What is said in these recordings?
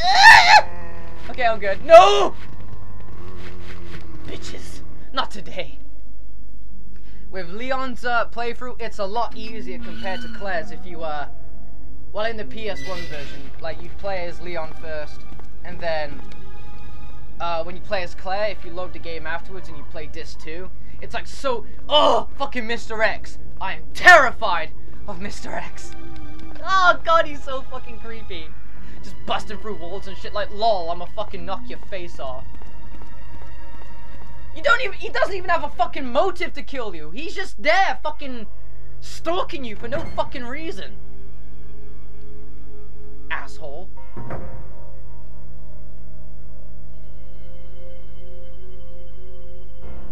okay, I'm good. No! Bitches. Not today. With Leon's uh, playthrough, it's a lot easier compared to Claire's if you, uh... Well, in the PS1 version, like, you play as Leon first, and then... Uh, when you play as Claire, if you load the game afterwards and you play Disc 2, it's like so... Oh, fucking Mr. X! I am terrified of Mr. X! Oh god, he's so fucking creepy. Just busting through walls and shit like, lol, I'ma fucking knock your face off. You don't even, he doesn't even have a fucking motive to kill you. He's just there fucking stalking you for no fucking reason. Asshole.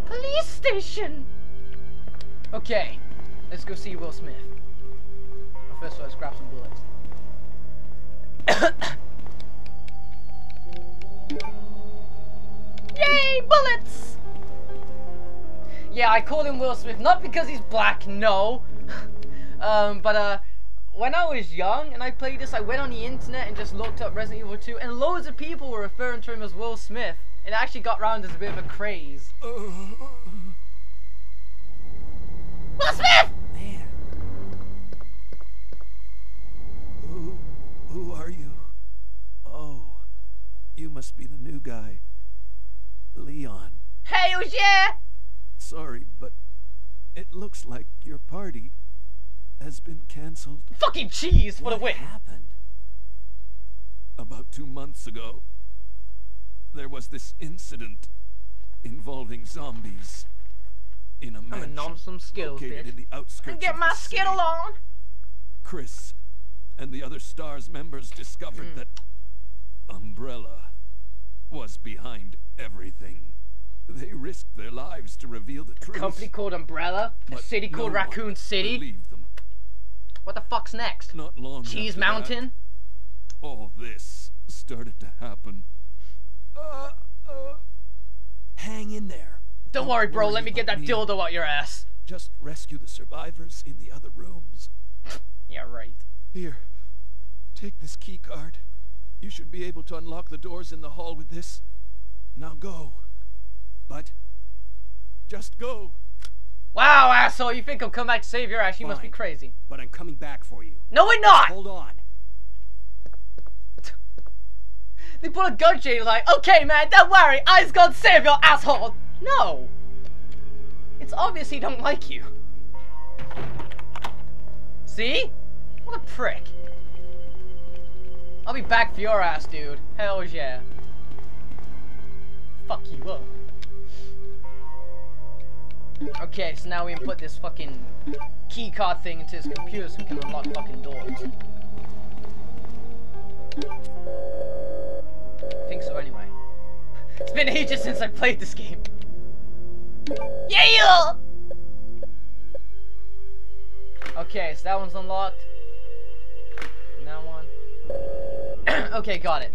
Police station! Okay, let's go see Will Smith. But first of all, let's grab some bullets. Yay, bullets! Yeah, I called him Will Smith, not because he's black, no. um, but, uh, when I was young and I played this, I went on the internet and just looked up Resident Evil 2, and loads of people were referring to him as Will Smith. It actually got round as a bit of a craze. Will Smith! Man. Who, who are you? Oh, you must be the new guy. Leon. Hey, yeah! Sorry, but it looks like your party has been cancelled. Fucking cheese for what the win. happened? About two months ago, there was this incident involving zombies in a I'm mansion a nom some skills, located bitch. in the outskirts And get my skittle on! Chris and the other STARS members discovered Mm. that Umbrella was behind everything. They risked their lives to reveal the truth. A company called Umbrella, a city called no Raccoon City. them. What the fuck's next? Not long Cheese after that, Mountain? all this started to happen. Uh, uh, hang in there. Don't worry, bro. worry Let me get that me. dildo out your ass. Just rescue the survivors in the other rooms. Yeah, right. Here, take this key card. You should be able to unlock the doors in the hall with this. Now go. But just go. Wow, asshole. You think I'll come back to save your ass? You must be crazy. But I'm coming back for you. No, we're not! Hold on. They put a gun to you like, okay, man, don't worry. I's gonna save your asshole. No. It's obvious he don't like you. See? What a prick. I'll be back for your ass, dude. Hell yeah. Fuck you up. Okay, so now we input this fucking keycard thing into his computer so we can unlock fucking doors. I think so anyway. It's been ages since I played this game. Yeah! Okay, so that one's unlocked. Okay, got it.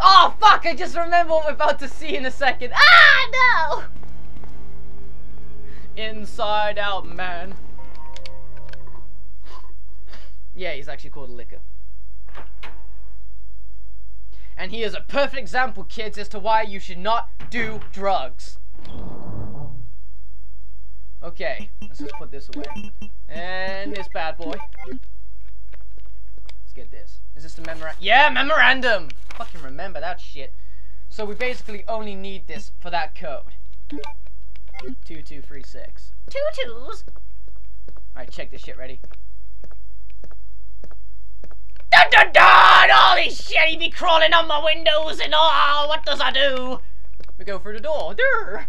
Oh, fuck! I just remember what we're about to see in a second. Ah, no! Inside Out Man. Yeah, he's actually called Licker. And he is a perfect example, kids, as to why you should not do drugs. Okay, let's just put this away. And this bad boy. This. Is this the memorandum? Yeah, memorandum! Fucking remember that shit. So we basically only need this for that code. 2236. Two twos! Alright, check this shit, ready? Dun dun dun! Holy shit, he be crawling on my windows and oh, what does I do? We go through the door. Durr.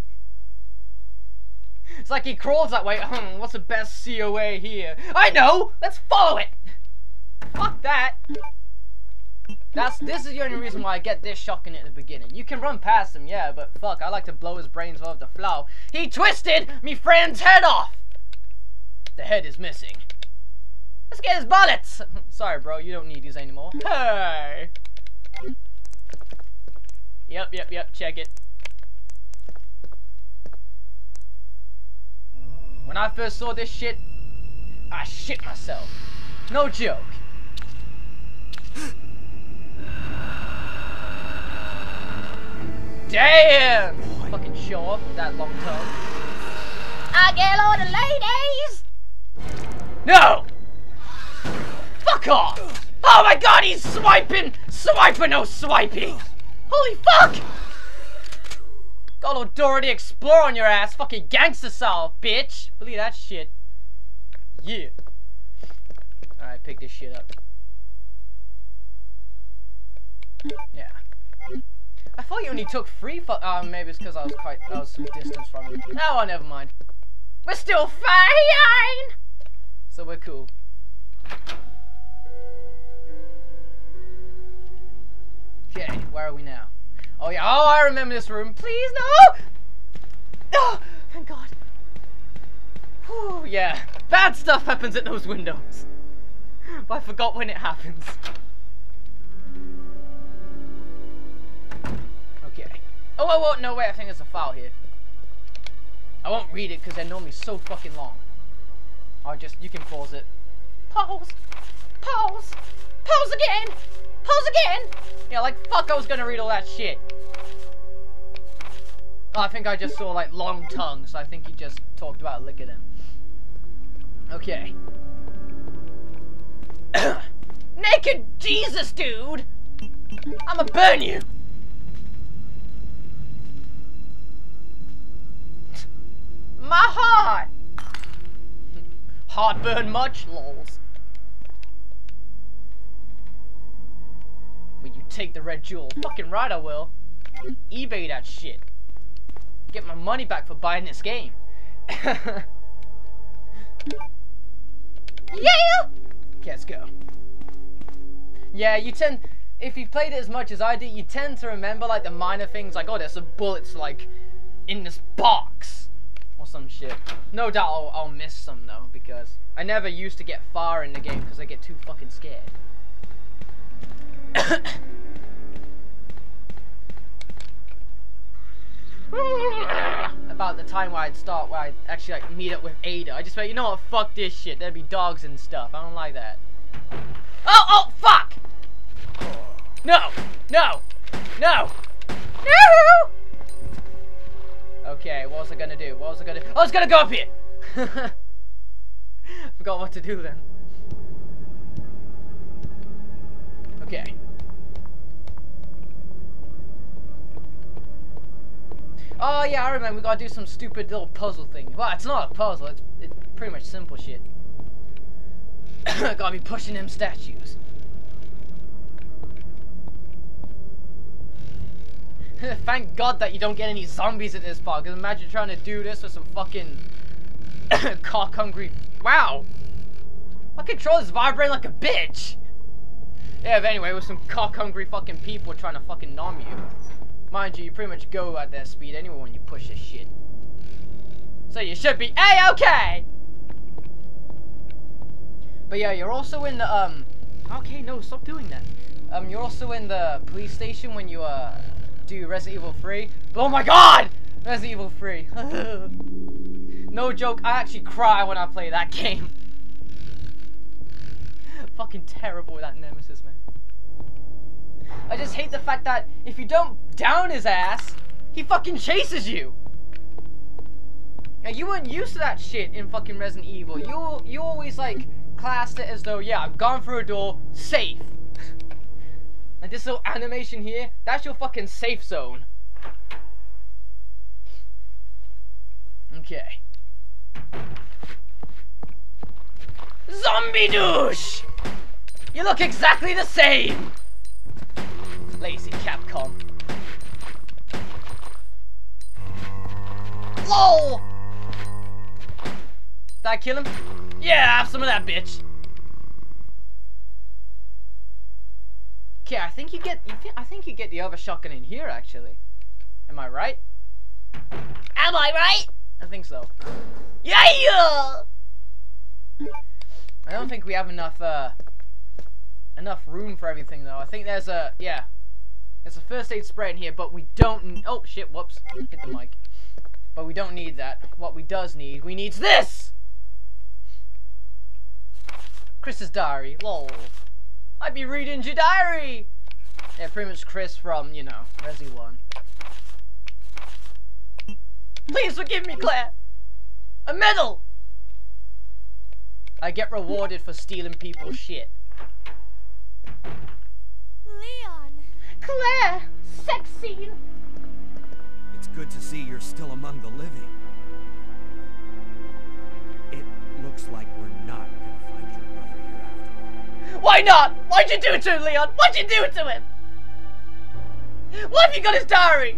It's like he crawls that way. Hmm, what's the best COA here? I know! Let's follow it! Fuck that! That's this is the only reason why I get this shocking at the beginning. You can run past him, yeah, but fuck, I like to blow his brains off the flow. He twisted me friend's head off! The head is missing. Let's get his bullets! Sorry, bro, you don't need these anymore. Hey! Yep, yep, yep, check it. When I first saw this shit, I shit myself. No joke. Damn! Fucking show off that long tongue. I get all the ladies! No! Fuck off! Oh my god, he's swiping! Swiping, no swiping! Holy fuck! Got a Dora the Explorer on your ass, fucking gangster style, bitch! Believe that shit. Yeah. Alright, pick this shit up. Yeah. I thought you only took three fu- uh, maybe it's because I was quite- I was some distance from him. No, oh, never mind. We're still fine! So we're cool. Okay, where are we now? Oh yeah, oh I remember this room. Please, no! Oh, thank God. Whew, yeah, bad stuff happens at those windows. But I forgot when it happens. Oh, oh, oh, no, wait, I think there's a file here. I won't read it because they're normally so fucking long. I'll just, you can pause it. Pause! Pause! Pause again! Pause again! Yeah, like, fuck, I was gonna read all that shit. Oh, I think I just saw, like, long tongue, so I think he just talked about licking him. Okay. Naked Jesus, dude! I'ma burn you! My heart! Heartburn much, lols. Will you take the red jewel? Fucking right I will. eBay that shit. Get my money back for buying this game. yeah! Okay, let's go. Yeah, you tend, if you played it as much as I did, you tend to remember like the minor things, like, oh, there's some bullets like in this box some shit. No doubt I'll, I'll miss some though, because I never used to get far in the game because I get too fucking scared. About the time where I'd start, where I'd actually like meet up with Ada, I just went, you know what, fuck this shit. There'd be dogs and stuff. I don't like that. Oh, oh, fuck! No, no, no, no! Okay, what was I gonna do? What was I gonna do? Oh, I was gonna go up here! Forgot what to do then. Okay. Oh yeah, I remember. We gotta do some stupid little puzzle thing. Well, it's not a puzzle. It's, it's pretty much simple shit. gotta be pushing them statues. Thank God that you don't get any zombies at this part. Cause imagine trying to do this with some fucking cock hungry. Wow. My controller's vibrating like a bitch. Yeah, but anyway, with some cock hungry fucking people trying to fucking nom you. Mind you, you pretty much go at their speed anyway when you push this shit. So you should be A-okay! But yeah, you're also in the, um... Okay, no, stop doing that. Um, you're also in the police station when you, uh, do Resident Evil 3. Oh my god! Resident Evil 3. no joke, I actually cry when I play that game. Fucking terrible that nemesis, man. I just hate the fact that if you don't down his ass, he fucking chases you. Now you weren't used to that shit in fucking Resident Evil. You you always like classed it as though yeah I've gone through a door safe. And this little animation here, that's your fucking safe zone. Okay. Zombie douche! You look exactly the same! Lazy Capcom. LOL! Did I kill him? Yeah, have some of that, bitch. Okay, I think you get. I think you get the other shotgun in here, actually. Am I right? Am I right? I think so. Yeah! I don't think we have enough. Uh, enough room for everything, though. I think there's a yeah. There's a first aid spray in here, but we don't. Oh shit! Whoops! Hit the mic. But we don't need that. What we does need, we needs this. Chris's diary. Lol. I be reading your diary. Yeah, pretty much Chris from you know Resi One. Please forgive me, Claire. A medal. I get rewarded for stealing people's shit. Leon! Claire, sex scene. It's good to see you're still among the living. It looks like Why not? Why'd you do it to him, Leon? What'd you do it to him? What have you got his diary?